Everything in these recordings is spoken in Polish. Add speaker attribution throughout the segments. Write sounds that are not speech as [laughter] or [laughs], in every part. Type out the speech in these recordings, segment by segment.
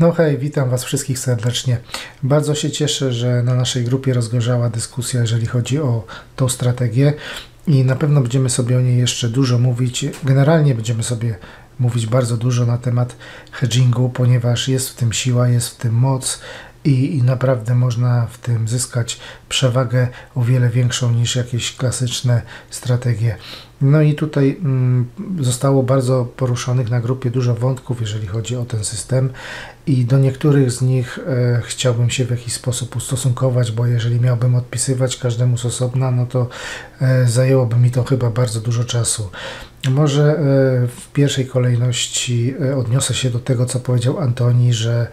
Speaker 1: No hej, witam Was wszystkich serdecznie. Bardzo się cieszę, że na naszej grupie rozgorzała dyskusja, jeżeli chodzi o tą strategię i na pewno będziemy sobie o niej jeszcze dużo mówić. Generalnie będziemy sobie mówić bardzo dużo na temat hedgingu, ponieważ jest w tym siła, jest w tym moc i, i naprawdę można w tym zyskać przewagę o wiele większą niż jakieś klasyczne strategie. No i tutaj mm, zostało bardzo poruszonych na grupie dużo wątków, jeżeli chodzi o ten system i do niektórych z nich e, chciałbym się w jakiś sposób ustosunkować, bo jeżeli miałbym odpisywać każdemu z osobna, no to e, zajęłoby mi to chyba bardzo dużo czasu. Może e, w pierwszej kolejności e, odniosę się do tego, co powiedział Antoni, że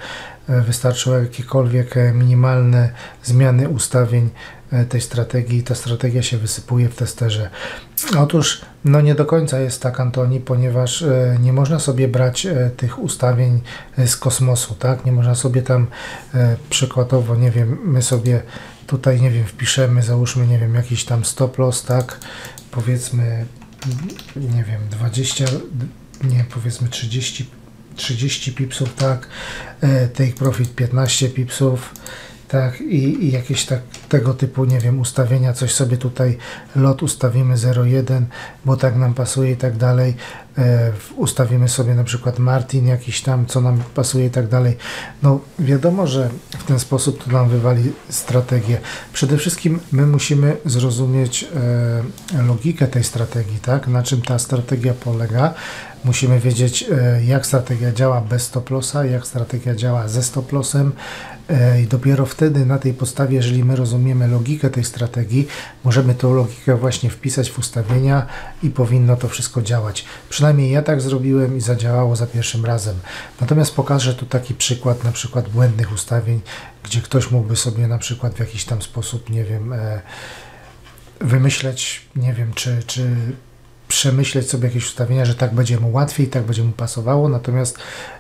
Speaker 1: e, wystarczą jakiekolwiek e, minimalne zmiany ustawień tej strategii, ta strategia się wysypuje w testerze. Otóż no nie do końca jest tak, Antoni, ponieważ e, nie można sobie brać e, tych ustawień e, z kosmosu, tak? Nie można sobie tam e, przykładowo, nie wiem, my sobie tutaj, nie wiem, wpiszemy, załóżmy, nie wiem, jakiś tam stop loss, tak? Powiedzmy, nie wiem, 20, nie, powiedzmy 30, 30 pipsów, tak? E, take profit 15 pipsów, tak, i, i jakieś tak, tego typu, nie wiem, ustawienia, coś sobie tutaj, lot ustawimy 0,1, bo tak nam pasuje i tak dalej. E, ustawimy sobie na przykład Martin jakiś tam, co nam pasuje i tak dalej. No wiadomo, że w ten sposób to nam wywali strategię. Przede wszystkim my musimy zrozumieć e, logikę tej strategii, tak, na czym ta strategia polega. Musimy wiedzieć, e, jak strategia działa bez stop lossa, jak strategia działa ze stop lossem, E, I dopiero wtedy na tej podstawie, jeżeli my rozumiemy logikę tej strategii, możemy tą logikę właśnie wpisać w ustawienia i powinno to wszystko działać. Przynajmniej ja tak zrobiłem i zadziałało za pierwszym razem. Natomiast pokażę tu taki przykład, na przykład błędnych ustawień, gdzie ktoś mógłby sobie na przykład w jakiś tam sposób, nie wiem, e, wymyśleć, nie wiem, czy, czy przemyśleć sobie jakieś ustawienia, że tak będzie mu łatwiej, tak będzie mu pasowało, natomiast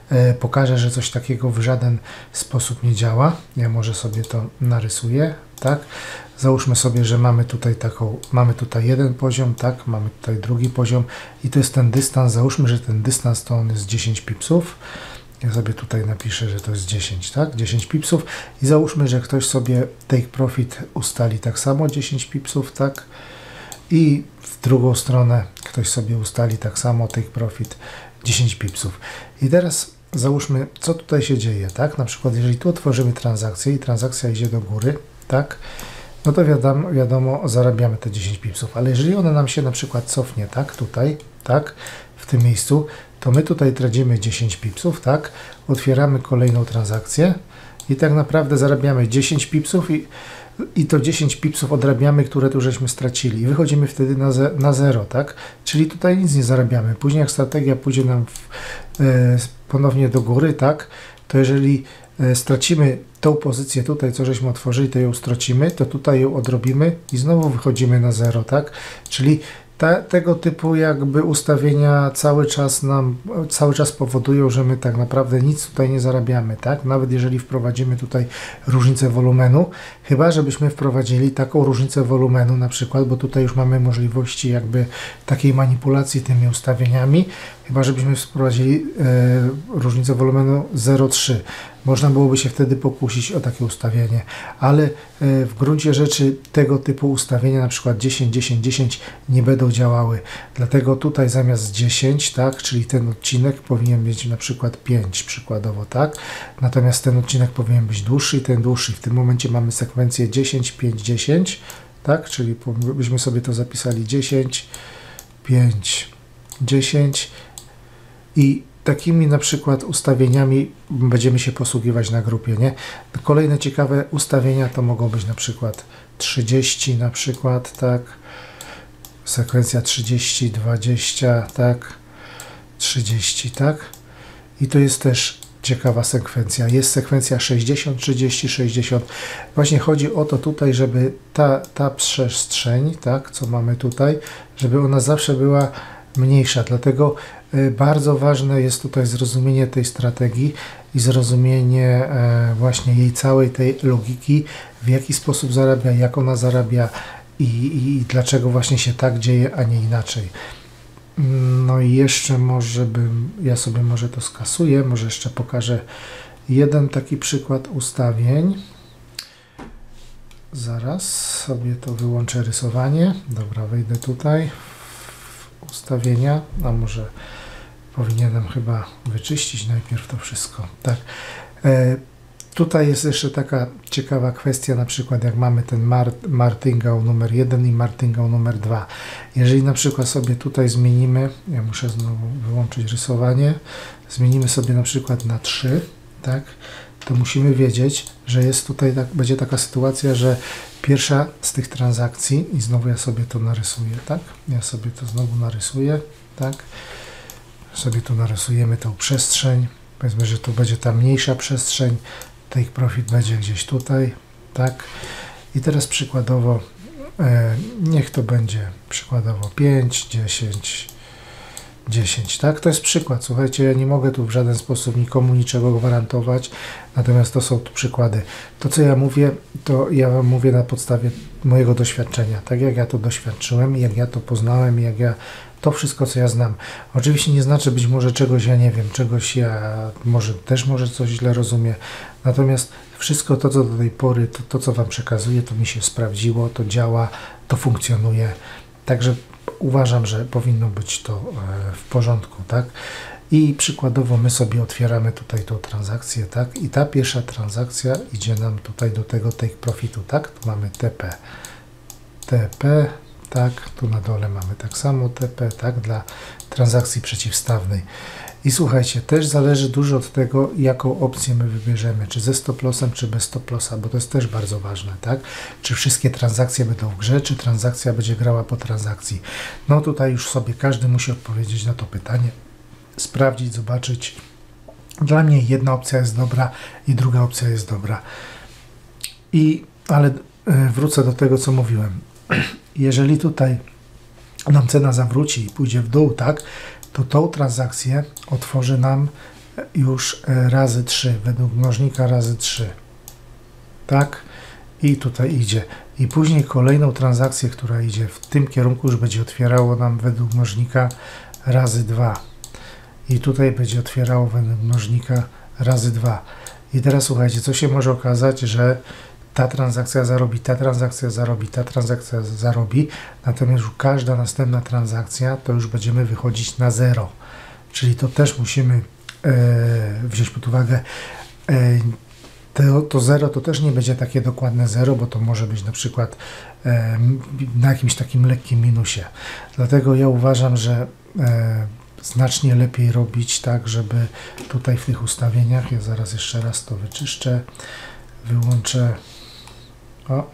Speaker 1: e, pokażę, że coś takiego w żaden sposób nie działa. Ja może sobie to narysuję, tak? Załóżmy sobie, że mamy tutaj taką, mamy tutaj jeden poziom, tak? Mamy tutaj drugi poziom i to jest ten dystans. Załóżmy, że ten dystans to on jest 10 pipsów. Ja sobie tutaj napiszę, że to jest 10, tak? 10 pipsów i załóżmy, że ktoś sobie take profit ustali tak samo 10 pipsów, tak? I w drugą stronę ktoś sobie ustali tak samo take profit 10 pipsów. I teraz załóżmy, co tutaj się dzieje, tak? Na przykład, jeżeli tu otworzymy transakcję i transakcja idzie do góry, tak? No to wiadomo, wiadomo, zarabiamy te 10 pipsów, ale jeżeli ona nam się na przykład cofnie, tak? Tutaj, tak? W tym miejscu, to my tutaj tracimy 10 pipsów, tak? Otwieramy kolejną transakcję i tak naprawdę zarabiamy 10 pipsów i i to 10 pipsów odrabiamy, które tu żeśmy stracili. Wychodzimy wtedy na, ze, na zero, tak? Czyli tutaj nic nie zarabiamy. Później jak strategia pójdzie nam w, e, ponownie do góry, tak? To jeżeli e, stracimy tą pozycję tutaj, co żeśmy otworzyli, to ją stracimy, to tutaj ją odrobimy i znowu wychodzimy na zero, tak? Czyli te, tego typu jakby ustawienia cały czas nam, cały czas powodują, że my tak naprawdę nic tutaj nie zarabiamy, tak? Nawet jeżeli wprowadzimy tutaj różnicę wolumenu, chyba żebyśmy wprowadzili taką różnicę wolumenu na przykład, bo tutaj już mamy możliwości jakby takiej manipulacji tymi ustawieniami, chyba żebyśmy wprowadzili e, różnicę wolumenu 0,3. Można byłoby się wtedy pokusić o takie ustawienie, ale e, w gruncie rzeczy tego typu ustawienia, na przykład 10, 10, 10 nie będą działały. Dlatego tutaj zamiast 10, tak, czyli ten odcinek powinien być na przykład 5 przykładowo, tak? Natomiast ten odcinek powinien być dłuższy i ten dłuższy. W tym momencie mamy sekwencję 10, 5, 10, tak? Czyli byśmy sobie to zapisali 10, 5, 10 i takimi na przykład ustawieniami będziemy się posługiwać na grupie, nie? Kolejne ciekawe ustawienia to mogą być na przykład 30 na przykład, tak? Sekwencja 30, 20, tak? 30, tak? I to jest też ciekawa sekwencja. Jest sekwencja 60, 30, 60. Właśnie chodzi o to tutaj, żeby ta, ta przestrzeń, tak, co mamy tutaj, żeby ona zawsze była mniejsza. Dlatego bardzo ważne jest tutaj zrozumienie tej strategii i zrozumienie e, właśnie jej całej tej logiki, w jaki sposób zarabia, jak ona zarabia i, i, i dlaczego właśnie się tak dzieje, a nie inaczej. No i jeszcze może bym, ja sobie może to skasuję, może jeszcze pokażę jeden taki przykład ustawień. Zaraz sobie to wyłączę rysowanie. Dobra, wejdę tutaj ustawienia, a może powinienem chyba wyczyścić najpierw to wszystko. Tak. E, Tutaj jest jeszcze taka ciekawa kwestia, na przykład jak mamy ten martingale numer 1 i martingale numer 2. Jeżeli na przykład sobie tutaj zmienimy, ja muszę znowu wyłączyć rysowanie, zmienimy sobie na przykład na 3, tak, to musimy wiedzieć, że jest tutaj, tak, będzie taka sytuacja, że pierwsza z tych transakcji, i znowu ja sobie to narysuję, tak, ja sobie to znowu narysuję, tak, sobie tu narysujemy tą przestrzeń, powiedzmy, że to będzie ta mniejsza przestrzeń, take profit będzie gdzieś tutaj, tak? I teraz przykładowo, e, niech to będzie przykładowo 5, 10, 10, tak? To jest przykład, słuchajcie, ja nie mogę tu w żaden sposób nikomu niczego gwarantować, natomiast to są tu przykłady. To, co ja mówię, to ja Wam mówię na podstawie mojego doświadczenia, tak jak ja to doświadczyłem, jak ja to poznałem, jak ja to wszystko, co ja znam. Oczywiście nie znaczy być może czegoś, ja nie wiem, czegoś ja może też może coś źle rozumiem. Natomiast wszystko to, co do tej pory, to, to co Wam przekazuję, to mi się sprawdziło, to działa, to funkcjonuje. Także uważam, że powinno być to e, w porządku, tak? I przykładowo my sobie otwieramy tutaj tą transakcję, tak? I ta pierwsza transakcja idzie nam tutaj do tego take profitu, tak? Tu mamy TP. TP, tak, tu na dole mamy tak samo TP, tak, dla transakcji przeciwstawnej. I słuchajcie, też zależy dużo od tego, jaką opcję my wybierzemy, czy ze stop lossem, czy bez stop lossa, bo to jest też bardzo ważne, tak? Czy wszystkie transakcje będą w grze, czy transakcja będzie grała po transakcji. No tutaj już sobie każdy musi odpowiedzieć na to pytanie, sprawdzić, zobaczyć. Dla mnie jedna opcja jest dobra i druga opcja jest dobra. I, ale e, wrócę do tego, co mówiłem. [clears throat] Jeżeli tutaj nam cena zawróci i pójdzie w dół, tak, to tą transakcję otworzy nam już e, razy 3, według mnożnika razy 3. Tak? I tutaj idzie. I później kolejną transakcję, która idzie w tym kierunku, już będzie otwierało nam według mnożnika razy 2. I tutaj będzie otwierało według mnożnika razy 2. I teraz słuchajcie, co się może okazać, że ta transakcja zarobi, ta transakcja zarobi, ta transakcja zarobi, natomiast każda następna transakcja to już będziemy wychodzić na zero. Czyli to też musimy e, wziąć pod uwagę. E, to, to zero to też nie będzie takie dokładne zero, bo to może być na przykład e, na jakimś takim lekkim minusie. Dlatego ja uważam, że e, znacznie lepiej robić tak, żeby tutaj w tych ustawieniach, ja zaraz jeszcze raz to wyczyszczę, wyłączę o,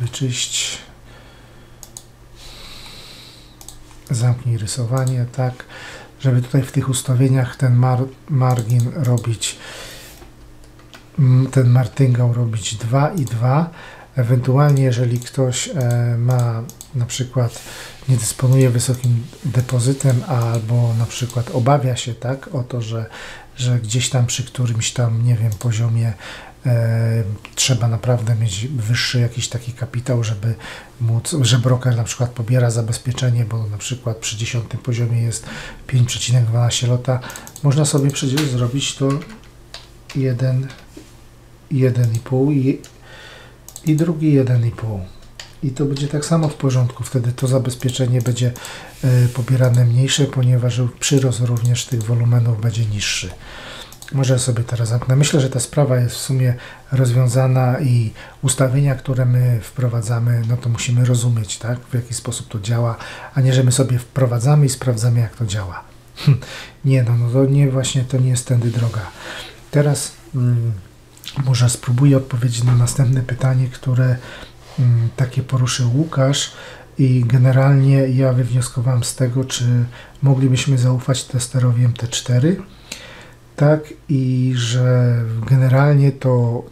Speaker 1: wyczyść. Zamknij rysowanie, tak, żeby tutaj w tych ustawieniach ten mar margin robić, ten martingał robić 2 i 2. Ewentualnie, jeżeli ktoś e, ma na przykład nie dysponuje wysokim depozytem albo na przykład obawia się tak o to, że, że gdzieś tam przy którymś tam, nie wiem, poziomie trzeba naprawdę mieć wyższy jakiś taki kapitał, żeby móc, że broker na przykład pobiera zabezpieczenie, bo na przykład przy 10 poziomie jest 5,12 lota. Można sobie przecież zrobić to 1, 1,5 i, i drugi 1,5. I to będzie tak samo w porządku. Wtedy to zabezpieczenie będzie y, pobierane mniejsze, ponieważ przyrost również tych wolumenów będzie niższy. Może sobie teraz zamknę. Myślę, że ta sprawa jest w sumie rozwiązana i ustawienia, które my wprowadzamy, no to musimy rozumieć, tak, w jaki sposób to działa, a nie, że my sobie wprowadzamy i sprawdzamy, jak to działa. [laughs] nie, no, no to nie, właśnie to nie jest tędy droga. Teraz mm, może spróbuję odpowiedzieć na następne pytanie, które mm, takie poruszył Łukasz i generalnie ja wywnioskowałem z tego, czy moglibyśmy zaufać testerowi MT4, tak i że generalnie to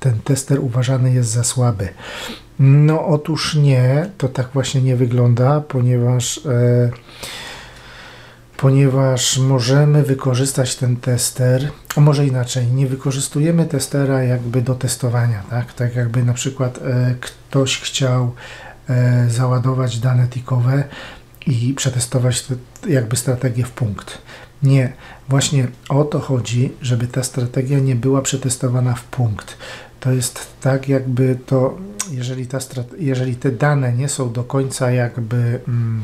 Speaker 1: ten tester uważany jest za słaby. No otóż nie, to tak właśnie nie wygląda, ponieważ e, ponieważ możemy wykorzystać ten tester, a może inaczej, nie wykorzystujemy testera jakby do testowania, tak? Tak jakby na przykład e, ktoś chciał e, załadować dane tikowe i przetestować te, jakby strategię w punkt. Nie, właśnie o to chodzi, żeby ta strategia nie była przetestowana w punkt. To jest tak, jakby to, jeżeli, ta jeżeli te dane nie są do końca jakby, mm,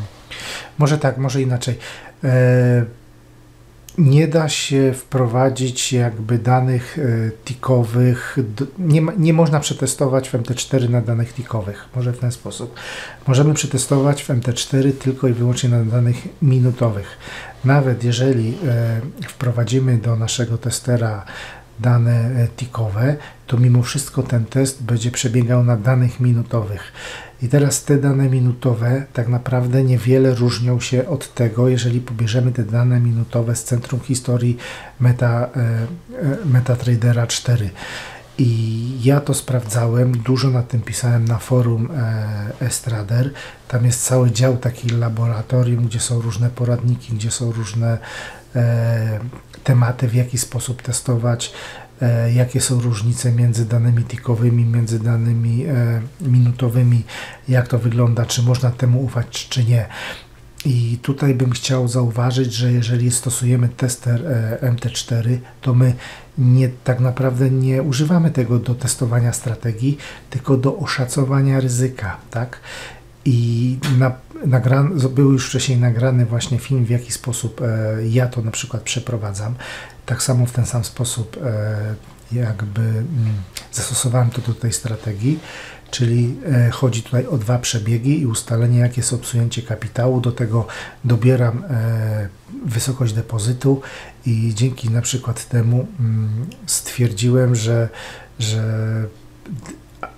Speaker 1: może tak, może inaczej, e, nie da się wprowadzić jakby danych e, tikowych, nie, nie można przetestować w MT4 na danych tikowych, może w ten sposób. Możemy przetestować w MT4 tylko i wyłącznie na danych minutowych. Nawet jeżeli e, wprowadzimy do naszego testera dane e, tikowe, to mimo wszystko ten test będzie przebiegał na danych minutowych. I teraz te dane minutowe tak naprawdę niewiele różnią się od tego, jeżeli pobierzemy te dane minutowe z Centrum Historii Meta, e, e, MetaTradera 4. I ja to sprawdzałem, dużo na tym pisałem na forum Estrader. Tam jest cały dział taki laboratorium, gdzie są różne poradniki, gdzie są różne e, tematy, w jaki sposób testować, e, jakie są różnice między danymi tikowymi, między danymi e, minutowymi, jak to wygląda, czy można temu ufać, czy nie. I tutaj bym chciał zauważyć, że jeżeli stosujemy tester e, MT4, to my nie, tak naprawdę nie używamy tego do testowania strategii, tylko do oszacowania ryzyka, tak? I na, nagran, był już wcześniej nagrany właśnie film, w jaki sposób e, ja to na przykład przeprowadzam. Tak samo w ten sam sposób e, jakby mm, zastosowałem to do tej strategii, czyli e, chodzi tutaj o dwa przebiegi i ustalenie, jakie jest obsunięcie kapitału. Do tego dobieram e, wysokość depozytu i dzięki na przykład temu mm, stwierdziłem, że, że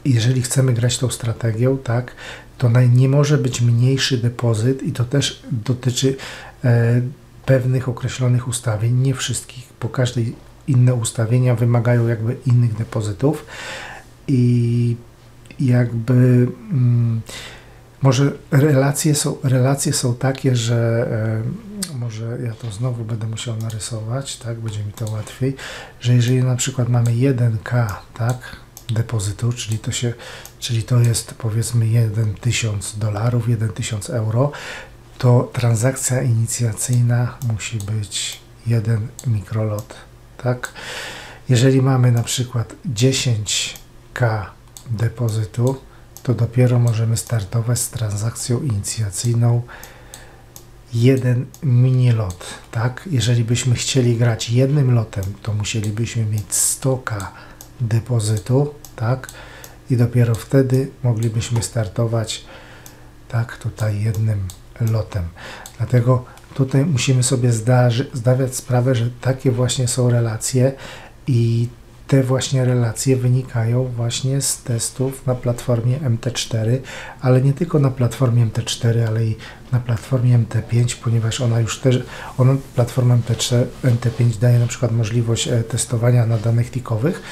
Speaker 1: jeżeli chcemy grać tą strategią, tak, to nie może być mniejszy depozyt i to też dotyczy pewnych określonych ustawień, nie wszystkich, bo każde inne ustawienia wymagają jakby innych depozytów. I jakby mm, może relacje są, relacje są takie, że e, może ja to znowu będę musiał narysować, tak, będzie mi to łatwiej, że jeżeli na przykład mamy 1K, tak, depozytu, czyli to, się, czyli to jest powiedzmy 1000 dolarów, 1000 euro, to transakcja inicjacyjna musi być jeden mikrolot. Tak? Jeżeli mamy na przykład 10k depozytu, to dopiero możemy startować z transakcją inicjacyjną jeden mini lot. Tak? Jeżeli byśmy chcieli grać jednym lotem, to musielibyśmy mieć 100k depozytu, tak? I dopiero wtedy moglibyśmy startować tak tutaj jednym lotem. Dlatego tutaj musimy sobie zdawać sprawę, że takie właśnie są relacje i te właśnie relacje wynikają właśnie z testów na platformie MT4, ale nie tylko na platformie MT4, ale i na platformie MT5, ponieważ ona już też, ona, platforma MT4, MT5 daje na przykład możliwość e, testowania na danych tikowych,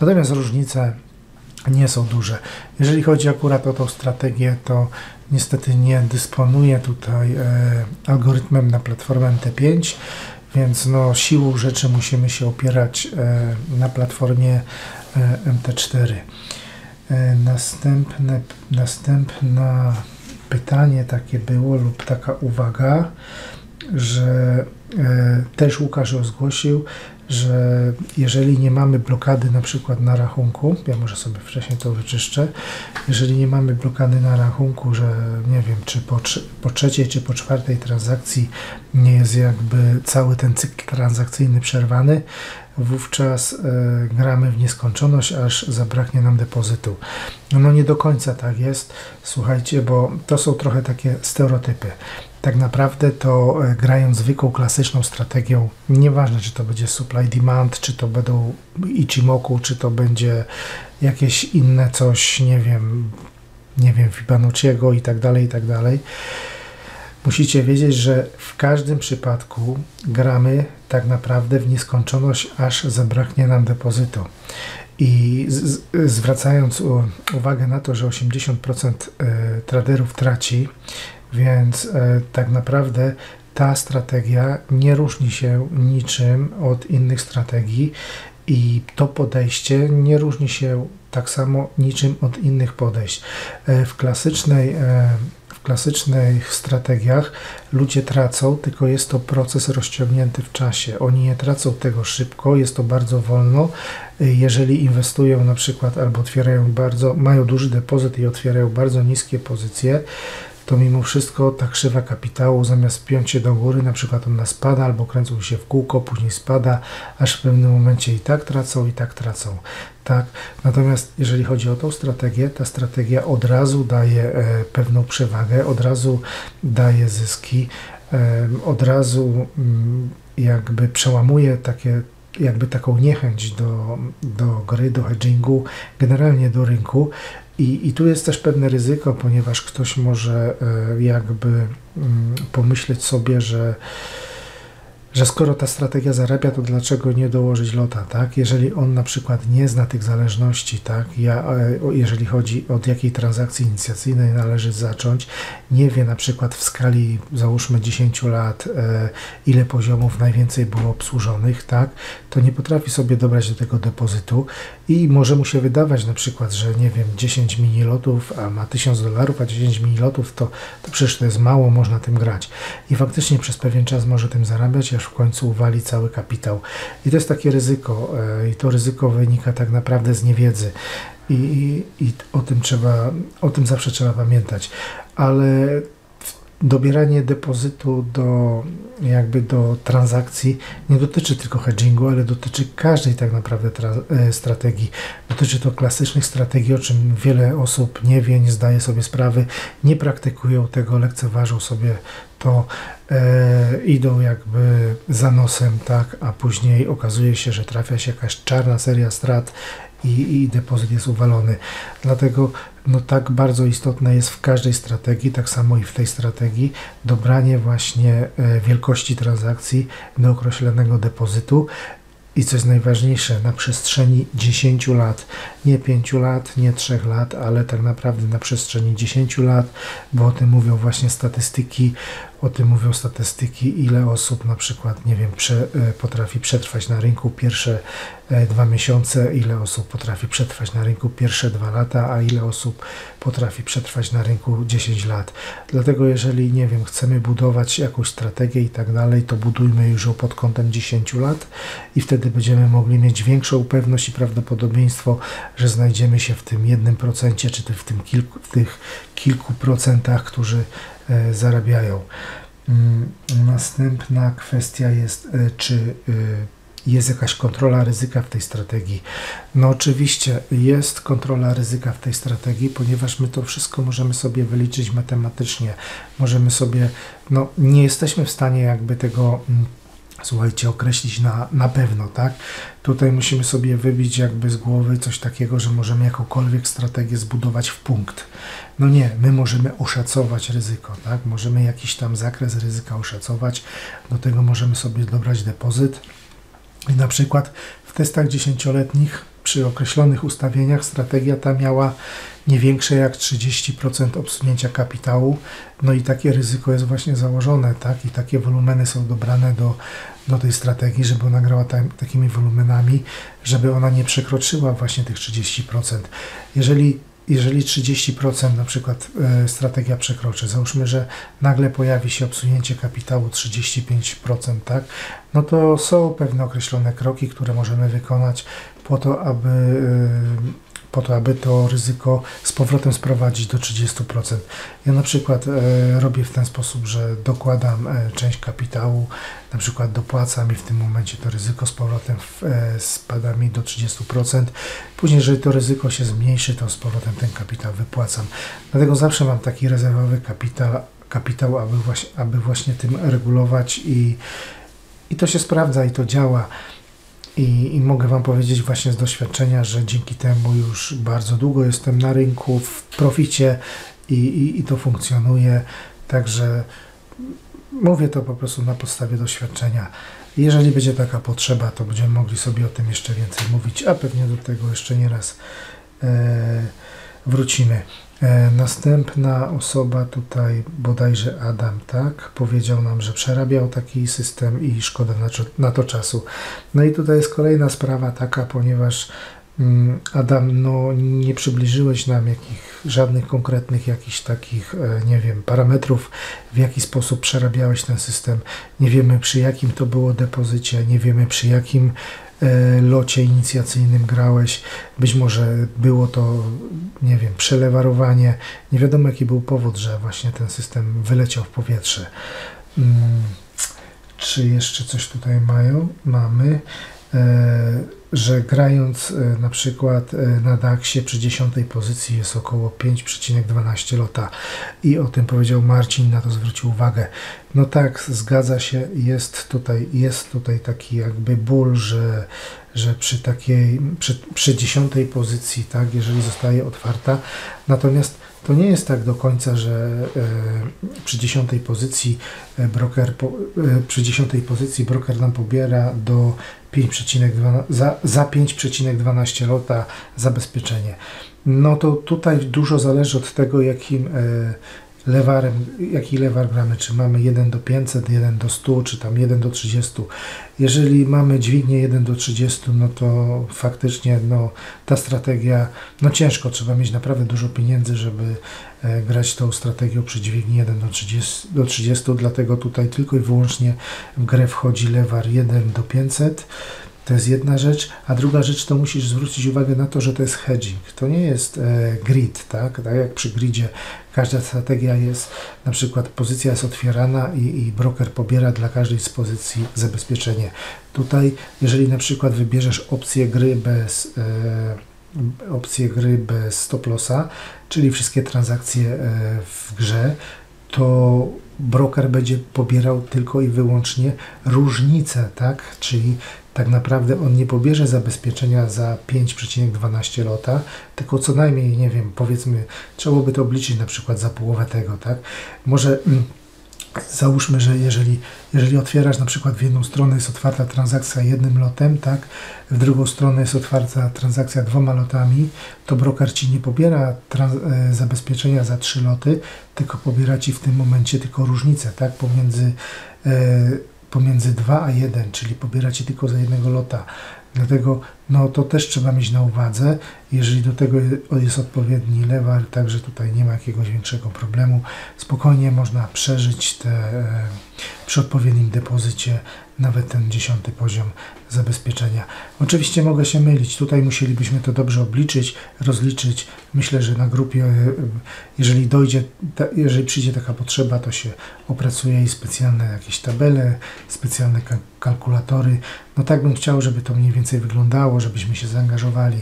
Speaker 1: natomiast różnice nie są duże. Jeżeli chodzi akurat o tą strategię, to niestety nie dysponuję tutaj e, algorytmem na platformę MT5, więc no, siłą rzeczy musimy się opierać e, na platformie e, MT4. E, następne, następne pytanie takie było lub taka uwaga, że e, też Łukasz ją zgłosił, że jeżeli nie mamy blokady na przykład na rachunku, ja może sobie wcześniej to wyczyszczę, jeżeli nie mamy blokady na rachunku, że nie wiem, czy po, po trzeciej, czy po czwartej transakcji nie jest jakby cały ten cykl transakcyjny przerwany, wówczas e, gramy w nieskończoność, aż zabraknie nam depozytu. No nie do końca tak jest, słuchajcie, bo to są trochę takie stereotypy. Tak naprawdę to e, grając zwykłą, klasyczną strategią, nieważne czy to będzie supply demand, czy to będą Ichimoku, czy to będzie jakieś inne coś, nie wiem, nie wiem, Fibonacciego i tak dalej, i tak dalej. Musicie wiedzieć, że w każdym przypadku gramy tak naprawdę w nieskończoność, aż zabraknie nam depozytu. I z, zwracając u, uwagę na to, że 80% e, traderów traci, więc e, tak naprawdę ta strategia nie różni się niczym od innych strategii i to podejście nie różni się tak samo niczym od innych podejść. E, w klasycznej e, w klasycznych strategiach ludzie tracą, tylko jest to proces rozciągnięty w czasie. Oni nie tracą tego szybko, jest to bardzo wolno. Jeżeli inwestują na przykład albo otwierają bardzo, mają duży depozyt i otwierają bardzo niskie pozycje, to mimo wszystko ta krzywa kapitału zamiast piąć się do góry, na przykład ona spada albo kręcą się w kółko, później spada, aż w pewnym momencie i tak tracą, i tak tracą. Tak? Natomiast jeżeli chodzi o tą strategię, ta strategia od razu daje e, pewną przewagę, od razu daje zyski, e, od razu mm, jakby przełamuje takie jakby taką niechęć do, do gry, do hedgingu, generalnie do rynku, i, I tu jest też pewne ryzyko, ponieważ ktoś może e, jakby mm, pomyśleć sobie, że że skoro ta strategia zarabia, to dlaczego nie dołożyć lota, tak? Jeżeli on na przykład nie zna tych zależności, tak? Ja, e, jeżeli chodzi od jakiej transakcji inicjacyjnej należy zacząć, nie wie na przykład w skali załóżmy 10 lat, e, ile poziomów najwięcej było obsłużonych, tak? To nie potrafi sobie dobrać do tego depozytu i może mu się wydawać na przykład, że nie wiem, 10 mini lotów, a ma 1000 dolarów, a 10 mini lotów, to, to przecież to jest mało, można tym grać. I faktycznie przez pewien czas może tym zarabiać, aż w końcu uwali cały kapitał. I to jest takie ryzyko, e, i to ryzyko wynika tak naprawdę z niewiedzy. I, i, i o tym trzeba, o tym zawsze trzeba pamiętać. Ale dobieranie depozytu do jakby do transakcji nie dotyczy tylko hedgingu, ale dotyczy każdej tak naprawdę e, strategii. Dotyczy to klasycznych strategii, o czym wiele osób nie wie, nie zdaje sobie sprawy, nie praktykują tego, lekceważą sobie to, e, idą jakby za nosem, tak, a później okazuje się, że trafia się jakaś czarna seria strat i, i depozyt jest uwalony. Dlatego no tak bardzo istotne jest w każdej strategii, tak samo i w tej strategii, dobranie właśnie e, wielkości transakcji do określonego depozytu i co jest najważniejsze, na przestrzeni 10 lat, nie 5 lat, nie 3 lat, ale tak naprawdę na przestrzeni 10 lat, bo o tym mówią właśnie statystyki, o tym mówią statystyki, ile osób na przykład, nie wiem, prze, e, potrafi przetrwać na rynku pierwsze e, dwa miesiące, ile osób potrafi przetrwać na rynku pierwsze dwa lata, a ile osób potrafi przetrwać na rynku 10 lat. Dlatego jeżeli, nie wiem, chcemy budować jakąś strategię i tak dalej, to budujmy już ją pod kątem 10 lat i wtedy będziemy mogli mieć większą pewność i prawdopodobieństwo, że znajdziemy się w tym jednym procencie, czy w, tym kilku, w tych kilku procentach, którzy zarabiają. Mm, następna kwestia jest, e, czy e, jest jakaś kontrola ryzyka w tej strategii. No oczywiście jest kontrola ryzyka w tej strategii, ponieważ my to wszystko możemy sobie wyliczyć matematycznie. Możemy sobie, no nie jesteśmy w stanie jakby tego mm, słuchajcie, określić na, na pewno, tak? Tutaj musimy sobie wybić jakby z głowy coś takiego, że możemy jakąkolwiek strategię zbudować w punkt. No nie, my możemy oszacować ryzyko, tak? Możemy jakiś tam zakres ryzyka oszacować, do tego możemy sobie dobrać depozyt. I na przykład w testach dziesięcioletnich przy określonych ustawieniach strategia ta miała nie większe jak 30% obsunięcia kapitału. No i takie ryzyko jest właśnie założone, tak? I takie wolumeny są dobrane do, do tej strategii, żeby ona grała takimi wolumenami, żeby ona nie przekroczyła właśnie tych 30%. Jeżeli jeżeli 30% na przykład e, strategia przekroczy, załóżmy, że nagle pojawi się obsunięcie kapitału 35%, tak, no to są pewne określone kroki, które możemy wykonać po to, aby e, po to, aby to ryzyko z powrotem sprowadzić do 30%. Ja na przykład e, robię w ten sposób, że dokładam e, część kapitału, na przykład dopłacam i w tym momencie to ryzyko z powrotem e, spada mi do 30%. Później, jeżeli to ryzyko się zmniejszy, to z powrotem ten kapitał wypłacam. Dlatego zawsze mam taki rezerwowy kapitał, kapitał aby, właśnie, aby właśnie tym regulować i, i to się sprawdza i to działa. I, I, mogę Wam powiedzieć właśnie z doświadczenia, że dzięki temu już bardzo długo jestem na rynku w proficie i, i, i to funkcjonuje. Także mówię to po prostu na podstawie doświadczenia. Jeżeli będzie taka potrzeba, to będziemy mogli sobie o tym jeszcze więcej mówić, a pewnie do tego jeszcze nie raz e, wrócimy. E, następna osoba tutaj, bodajże Adam, tak, powiedział nam, że przerabiał taki system i szkoda na, na to czasu. No i tutaj jest kolejna sprawa taka, ponieważ mm, Adam, no nie przybliżyłeś nam jakich, żadnych konkretnych jakichś takich, e, nie wiem, parametrów, w jaki sposób przerabiałeś ten system. Nie wiemy przy jakim to było depozycie, nie wiemy przy jakim locie inicjacyjnym grałeś, być może było to, nie wiem, przelewarowanie, nie wiadomo jaki był powód, że właśnie ten system wyleciał w powietrze. Mm, czy jeszcze coś tutaj mają? Mamy. E, że grając e, na przykład e, na DAX-ie przy 10 pozycji jest około 5,12 lota i o tym powiedział Marcin, na to zwrócił uwagę. No tak, zgadza się, jest tutaj, jest tutaj taki jakby ból, że, że przy takiej, przy, przy 10 pozycji, tak, jeżeli zostaje otwarta, natomiast to nie jest tak do końca, że przy dziesiątej pozycji broker po, przy dziesiątej pozycji broker nam pobiera do 5,2 za, za 5,12 lota zabezpieczenie. No to tutaj dużo zależy od tego, jakim lewarem, jaki lewar gramy, czy mamy 1 do 500, 1 do 100, czy tam 1 do 30. Jeżeli mamy dźwignię 1 do 30, no to faktycznie no, ta strategia, no ciężko, trzeba mieć naprawdę dużo pieniędzy, żeby e, grać tą strategią przy dźwigni 1 do 30, do 30, dlatego tutaj tylko i wyłącznie w grę wchodzi lewar 1 do 500. To jest jedna rzecz, a druga rzecz to musisz zwrócić uwagę na to, że to jest hedging. To nie jest e, grid, tak? Tak jak przy gridzie każda strategia jest, na przykład pozycja jest otwierana i, i broker pobiera dla każdej z pozycji zabezpieczenie. Tutaj, jeżeli na przykład wybierzesz opcję gry bez e, opcję gry bez stop lossa, czyli wszystkie transakcje e, w grze, to broker będzie pobierał tylko i wyłącznie różnicę, tak? Czyli tak naprawdę on nie pobierze zabezpieczenia za 5,12 lota, tylko co najmniej, nie wiem, powiedzmy, trzeba by to obliczyć na przykład za połowę tego, tak? Może mm, załóżmy, że jeżeli, jeżeli otwierasz na przykład w jedną stronę jest otwarta transakcja jednym lotem, tak, w drugą stronę jest otwarta transakcja dwoma lotami, to broker Ci nie pobiera e, zabezpieczenia za trzy loty, tylko pobiera Ci w tym momencie tylko różnicę, tak, pomiędzy e, pomiędzy 2 a 1, czyli pobieracie tylko za jednego lota. Dlatego no, to też trzeba mieć na uwadze. Jeżeli do tego jest odpowiedni lewar, także tutaj nie ma jakiegoś większego problemu. Spokojnie można przeżyć te, e, przy odpowiednim depozycie nawet ten dziesiąty poziom zabezpieczenia. Oczywiście mogę się mylić, tutaj musielibyśmy to dobrze obliczyć, rozliczyć. Myślę, że na grupie, e, jeżeli dojdzie, jeżeli przyjdzie taka potrzeba, to się opracuje i specjalne jakieś tabele, specjalne kalkulatory. No tak bym chciał, żeby to mniej więcej wyglądało, żebyśmy się zaangażowali.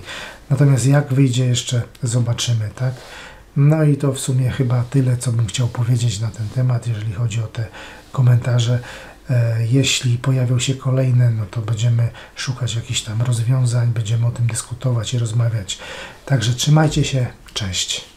Speaker 1: Natomiast jak wyjdzie jeszcze, zobaczymy, tak? No i to w sumie chyba tyle, co bym chciał powiedzieć na ten temat, jeżeli chodzi o te komentarze. E, jeśli pojawią się kolejne, no to będziemy szukać jakichś tam rozwiązań, będziemy o tym dyskutować i rozmawiać. Także trzymajcie się, cześć.